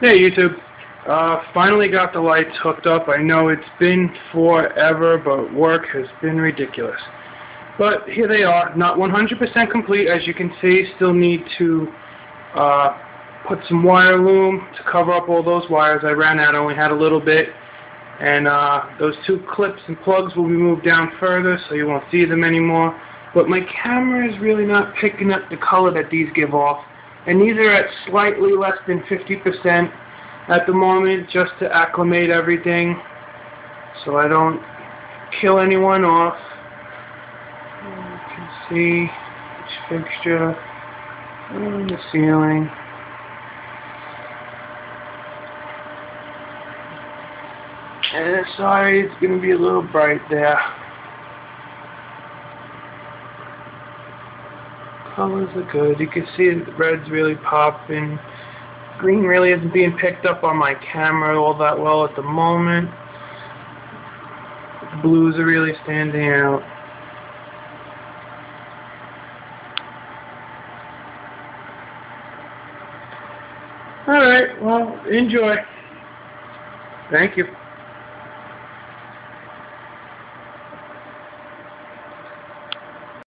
Hey YouTube. Uh, finally got the lights hooked up. I know it's been forever, but work has been ridiculous. But here they are, not 100% complete as you can see. Still need to uh, put some wire loom to cover up all those wires. I ran out, only had a little bit. And uh, those two clips and plugs will be moved down further so you won't see them anymore. But my camera is really not picking up the color that these give off and these are at slightly less than 50% at the moment just to acclimate everything so I don't kill anyone off. You can see each fixture on the ceiling. And sorry, it's going to be a little bright there. Colors are good. You can see the red's really popping. Green really isn't being picked up on my camera all that well at the moment. The blues are really standing out. Alright, well, enjoy. Thank you.